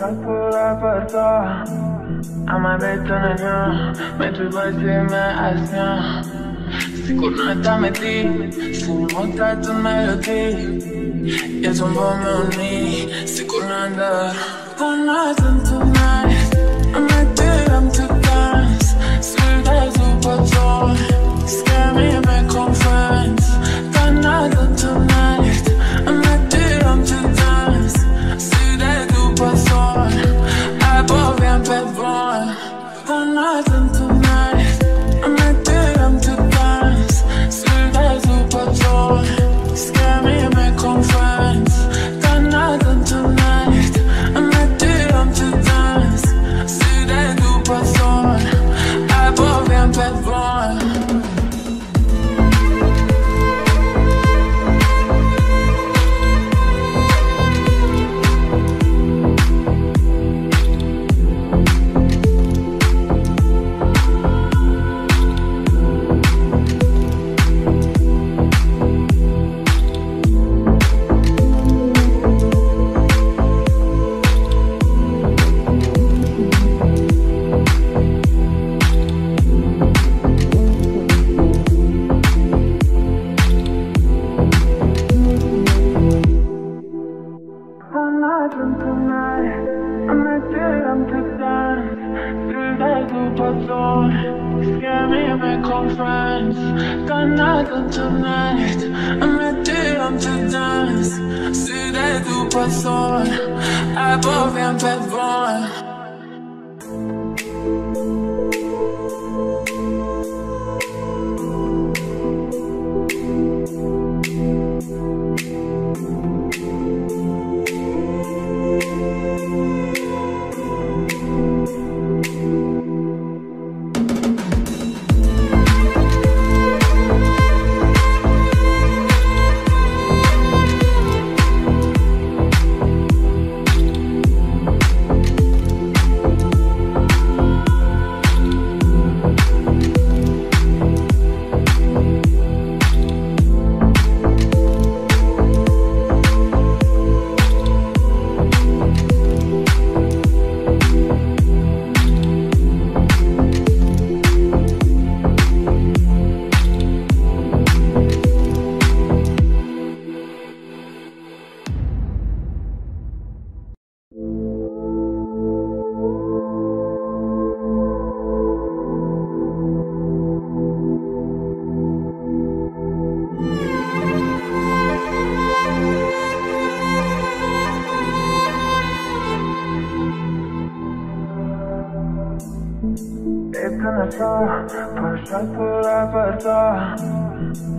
Kako lapata Ama betonanya Metu basi maasnya Sikunata meti Sinimota tumeloti Yatumbo meuni Sikunanda Kunata tonight Ametiram to dance Sweet super joy Scare me my confidence Kanada tonight purple Scary my conference Got tonight. I'm a DM to dance Sudé du poisson Above un peu de vent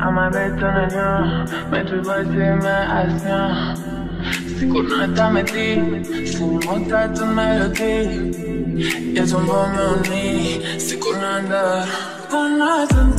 Am mai betona nyo Metri bajti me asnjo Sikur në ta me ti Si një motra të melodi Jetë më bo me uni Sikur në ndër Po në të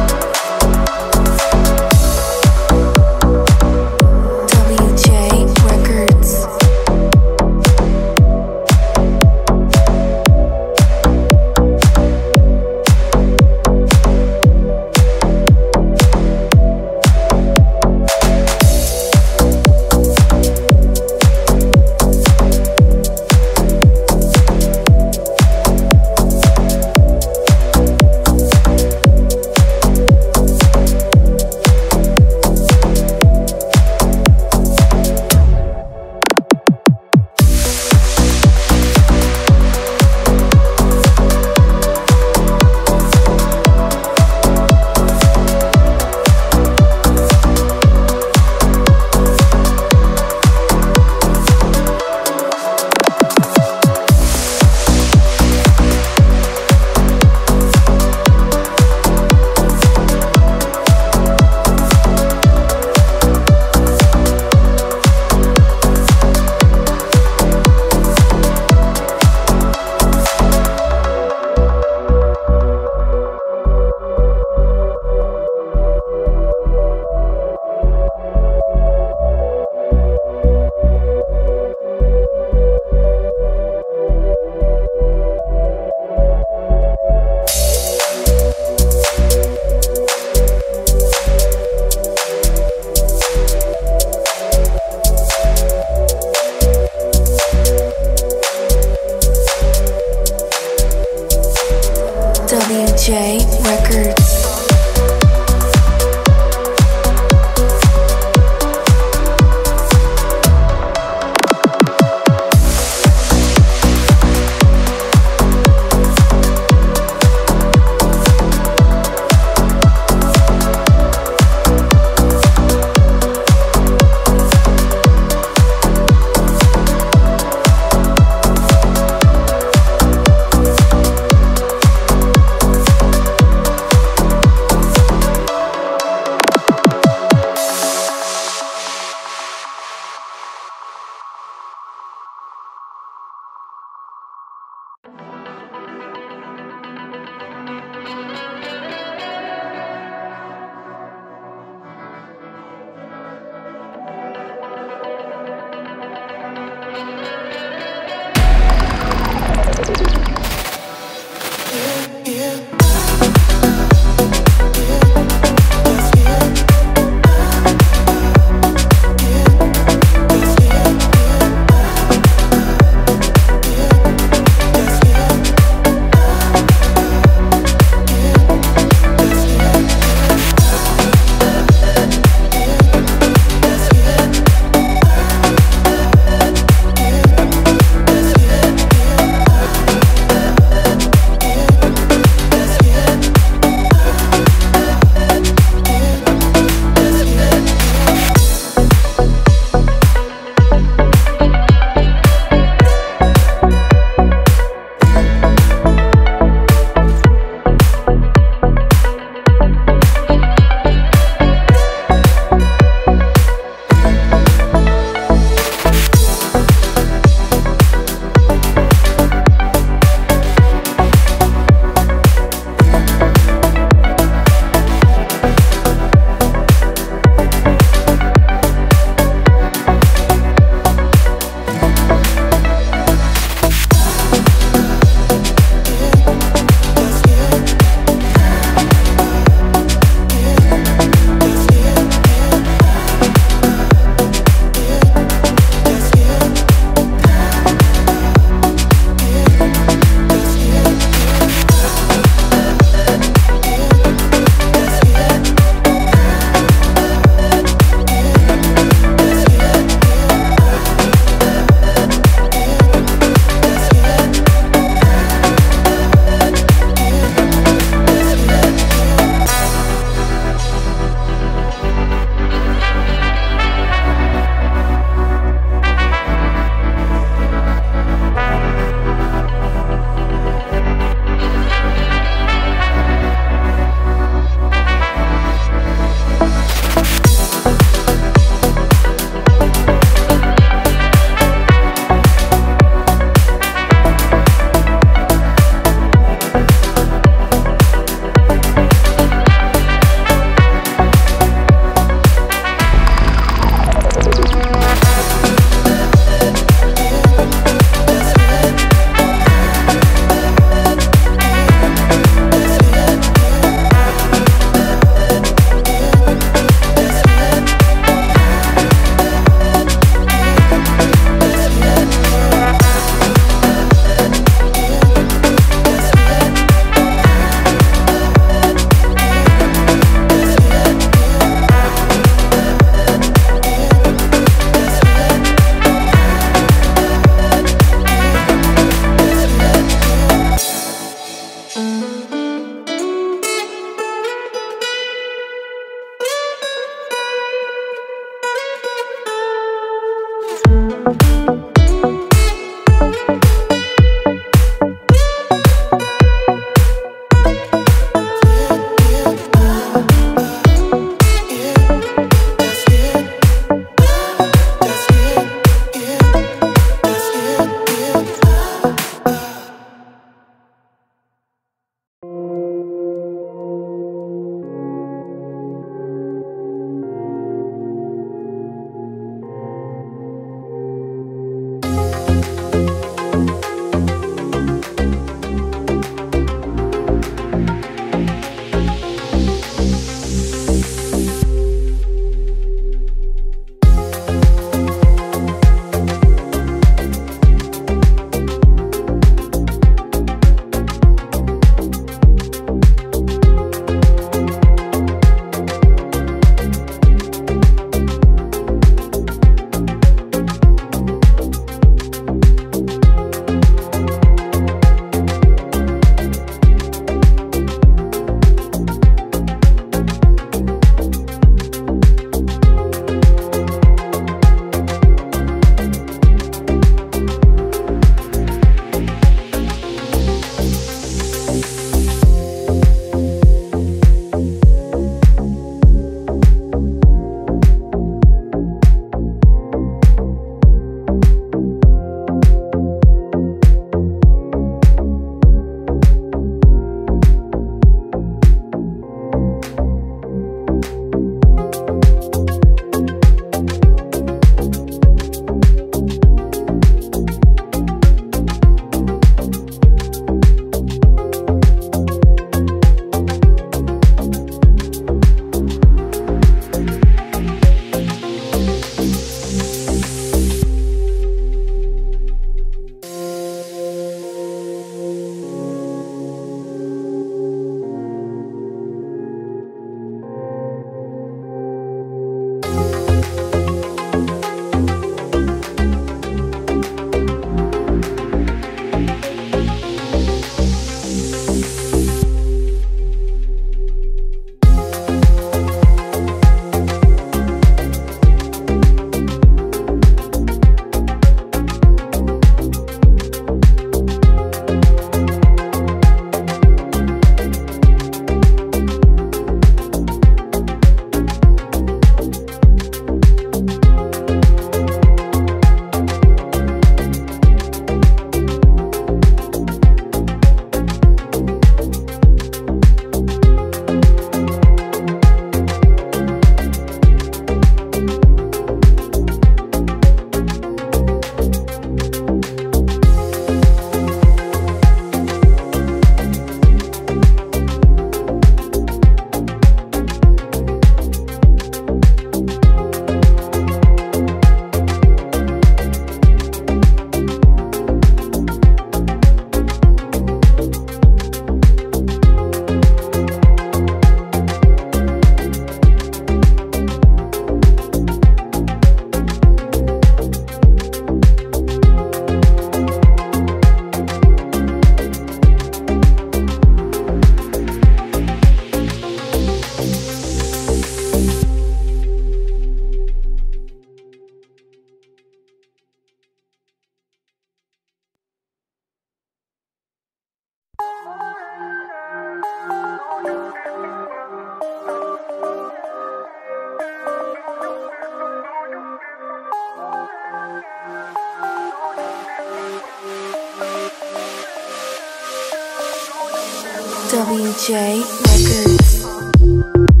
WJ Records.